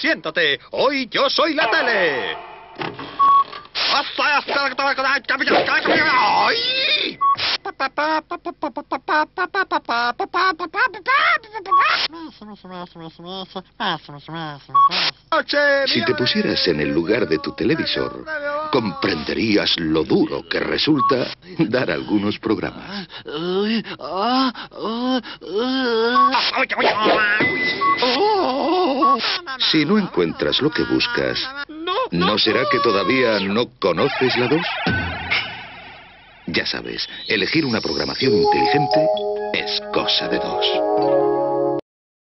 Siéntate, hoy yo soy la tele. ¡Ay! Si te pusieras en el lugar de tu televisor, comprenderías lo duro que resulta dar algunos programas. Si no encuentras lo que buscas, ¿no será que todavía no conoces la 2? Ya sabes, elegir una programación inteligente es cosa de dos.